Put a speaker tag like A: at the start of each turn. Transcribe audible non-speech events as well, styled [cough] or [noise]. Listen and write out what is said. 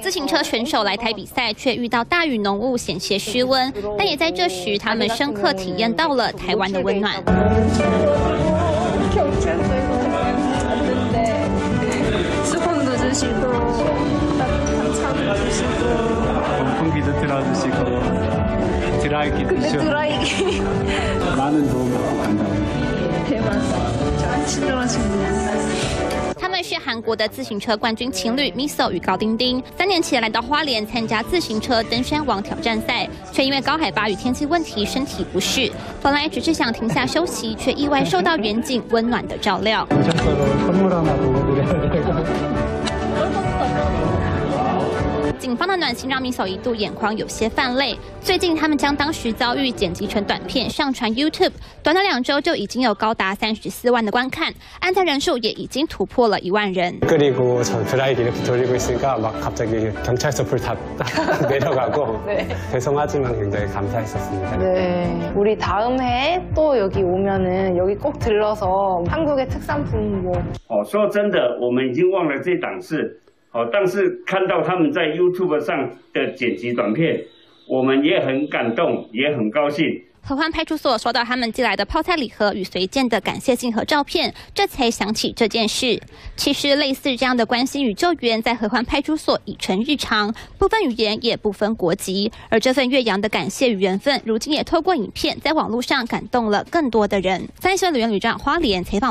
A: 自行车选手来台比赛，却遇到大雨浓雾，险些失温。但也在这时，他们深刻体验到了台湾的温暖。[laughs] [laughs] [laughs] 是韩国的自行车冠军情侣 Miso 与高丁丁，三年前来到花莲参加自行车登山王挑战赛，却因为高海拔与天气问题身体不适。本来只是想停下休息，却意外受到远景温暖的照料。警方的暖心让明嫂一度眼眶有些泛泪。最近他们将当时遭遇剪辑成短片上传 YouTube，短短两周就已经有高达三十四万的观看，按赞人数也已经突破了一万人。그리고기막갑자기경찰서불 [laughs] 내려가고죄송하지만굉장히감사했었습니 다.
B: 네, 우리다음해또여기오면은여기꼭들러서한국의특산 품.
C: 哦，说真的，我们已经忘了这档事。哦，但是看到他们在 YouTube 上的剪辑短片，我们也很感动，也很高兴。
A: 合欢派出所收到他们寄来的泡菜礼盒与随件的感谢信和照片，这才想起这件事。其实类似这样的关心与救援，在合欢派出所已成日常，不分语言也不分国籍。而这份岳阳的感谢与缘分，如今也透过影片在网络上感动了更多的人。三十岁旅旅长花莲采访。